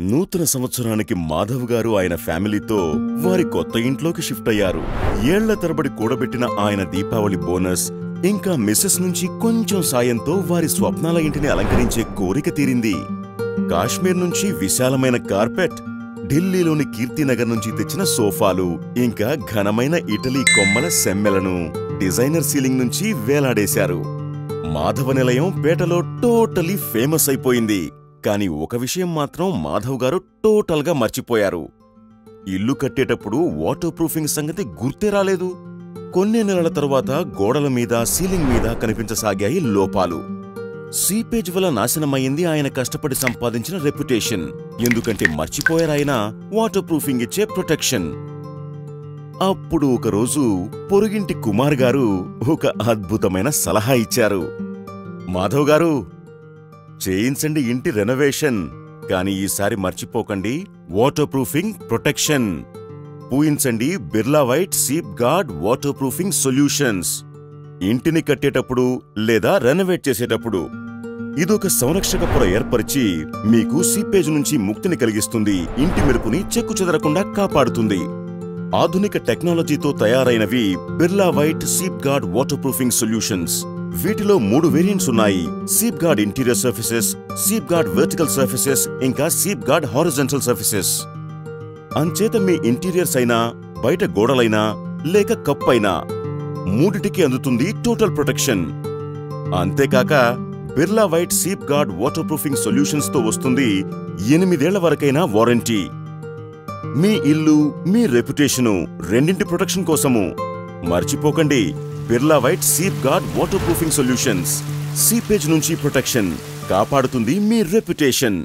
నూతన సంవత్సరానికి మాధవ్ గారు ఆయన ఫ్యామిలీతో వారి కొత్త ఇంట్లోకి షిఫ్ట్ అయ్యారు. ఏళ్ళ తరబడి కూడబెట్టిన ఆయన దీపావళి బోనస్ ఇంకా మిస్సెస్ నుంచి కొంచెం సాయంతో వారి స్వప్నాల ఇంటిని అలంకరించే కోరిక తీరింది. కాశ్మీర్ నుంచి విశాలమైన కార్పెట్ ఢిల్లీలోని కీర్తినగర్ నుంచి తెచ్చిన సోఫాలు ఇంకా ఘనమైన ఇటలీ కొమ్మల సెమ్మెలను డిజైనర్ సీలింగ్ నుంచి వేలాడేశారు. మాధవ నిలయం పేటలో టోటలీ ఫేమస్ అయిపోయింది. కాని ఒక విషయం మాత్రం మాధవ్ గారు టోటల్గా మర్చిపోయారు. ఇల్లు కట్టేటప్పుడు వాటర్ ప్రూఫింగ్ సంగతి గుర్తే రాలేదు. కొన్ని నెలల తరువాత గోడల మీద సీలింగ్ మీద కనిపించసాగాయి లోపాలు. సీపేజ్ వల్ల నాశనమయ్యింది ఆయన కష్టపడి సంపాదించిన రెప్యుటేషన్. ఎందుకంటే మర్చిపోయారాయన వాటర్ ప్రూఫింగ్ ఇచ్చే ప్రొటెక్షన్. అప్పుడు ఒకరోజు పొరుగింటి కుమార్ గారు ఒక అద్భుతమైన సలహా ఇచ్చారు. మాధవ్ గారు చేయించండి ఇంటి రెనోవేషన్ కానీ ఈసారి మర్చిపోకండి. Waterproofing protection పూయించండి Birla White Seep Guard waterproofing solutions ఇంటిని కట్టేటప్పుడు లేదా రెనోవేట్ చేసేటప్పుడు ఇదొక సంరక్షక పొర ఏర్పరిచి మీకు సీపేజ్ నుంచి ముక్తిని కలిగిస్తుంది. ఇంటి మెరుపుని చెక్కు చెదరకుండా కాపాడుతుంది. ఆధునిక టెక్నాలజీతో తయారైనవి Birla White Seep Guard waterproofing solutions వీటిలో మూడు వేరియంట్స్ ఉన్నాయి. Seep guard interior surfaces seep guard vertical surfaces ఇంకా సీప్ గార్డ్ హారిజెంటల్ సర్ఫీసెస్ అంచేత మీ ఇంటీరియర్స్ అయినా బయట గోడలైనా లేక కప్ అయినా మూడిటికి అందుతుంది టోటల్ ప్రొటెక్షన్ అంతేకాక Birla White Seep Guard waterproofing సొల్యూషన్స్తో వస్తుంది ఎనిమిదేళ్ళ వరకైనా వారంటీ మీ ఇల్లు మీ రెప్యుటేషను రెండింటి ప్రొటెక్షన్ కోసము. మర్చిపోకండి. Birla White Seep Guard waterproofing solutions seepage నుంచి ప్రొటెక్షన్ కాపాడుతుంది మీ రెప్యుటేషన్